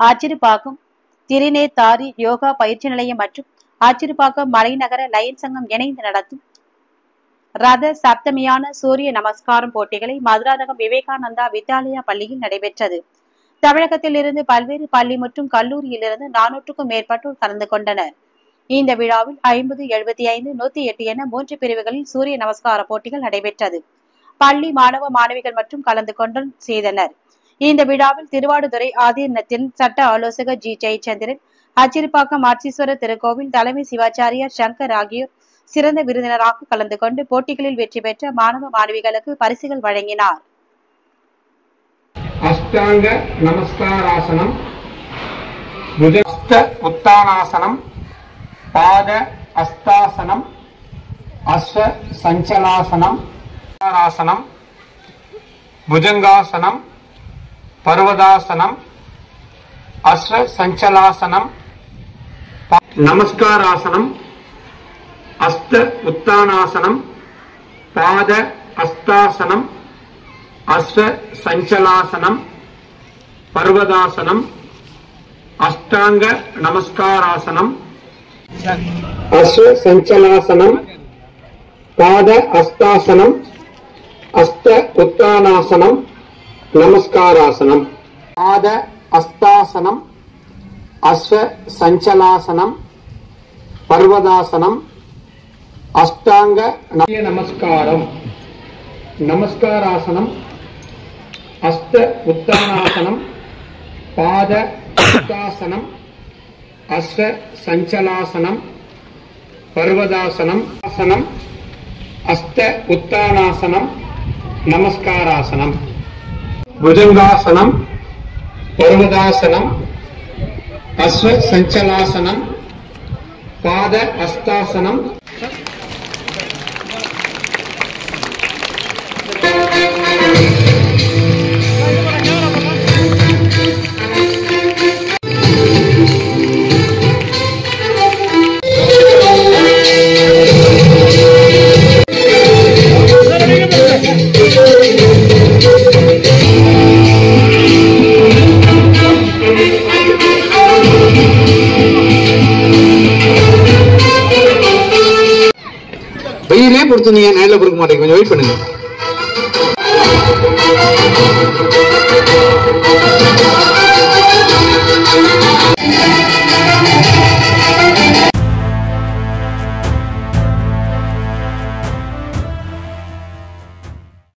ஆச்சிறுபாக்கம் திரிநேதாரி யோகா பயிற்சி நிலையம் மற்றும் ஆச்சிரிபாக்கம் மலைநகர லயன் சங்கம் இணைந்து நடத்தும் ரத சப்தமியான சூரிய நமஸ்காரம் போட்டிகளை மதுராந்தகம் விவேகானந்தா வித்யாலயா பள்ளியில் நடைபெற்றது. தமிழகத்தில் இருந்து பல்வேறு பள்ளி மற்றும் கல்லூரியிலிருந்து நானூற்றுக்கும் மேற்பட்டோர் கலந்து கொண்டனர். இந்த விழாவில் ஐம்பது எழுபத்தி ஐந்து நூத்தி எட்டு என மூன்று பிரிவுகளில் சூரிய நமஸ்கார போட்டிகள் நடைபெற்றது. பள்ளி மாணவ மாணவிகள் மற்றும் கலந்து கொண்டு செய்தனர். இந்த விழாவில் திருவாடுதுறை ஆதீனத்தின் சட்ட ஆலோசகர் ஜி ஜெயச்சந்திரன் அச்சிறுப்பாக்கம் ஆட்சீஸ்வரர் திருக்கோவில் தலைமை சிவாச்சாரியார் சங்கர் ஆகியோர் சிறந்த விருந்தினராக கலந்து கொண்டு போட்டிகளில் வெற்றி பெற்ற மாணவ மாணவிகளுக்கு பரிசுகள் வழங்கினார். அஷ்டாங்க நமஸ்காராசனம் புஜஸ்த உத்தானாசனம் பாத அஸ்தாசனம் அஸ்வ சஞ்சலாசனம் புஜங்காசனம் பர்வதாசனம் அஸ்வ சஞ்சலாசனம் நமஸ்காராசனம் அஸ்த உத்தானாசனம் பாத அஸ்தாசனம் அஸ்வ சஞ்சலாசனம் பர்வதாசனம் அஷ்டாங்க நமஸ்காராசனம் அஸ்வ சஞ்சலாசனம் பாத அஸ்தாசனம் அஸ்த உத்தானாசனம் நமஸ்காராசனம். பாத அஸ்தாசனம் அஸ்வ சஞ்சலாசனம் பர்வதாசனம் அஷ்டாங்க நமஸ்காரம். நமஸ்காராசனம் அஸ்த உத்தானாசனம் பாத அஸ்தாசனம் அஸ்வ சஞ்சலாசனம் பர்வதாசனம் ஆசனம் அஸ்த உத்தானாசனம் நமஸ்காராசனம். புஜங்காசனம் பருவதாசனம் அஸ்வ சஞ்சலாசனம் பாத அஸ்தாசனம் கொடுத்துருந்தீங்க நேரில் கொடுக்க மாட்டேங்க கொஞ்சம் வெயிட் பண்ணுங்க.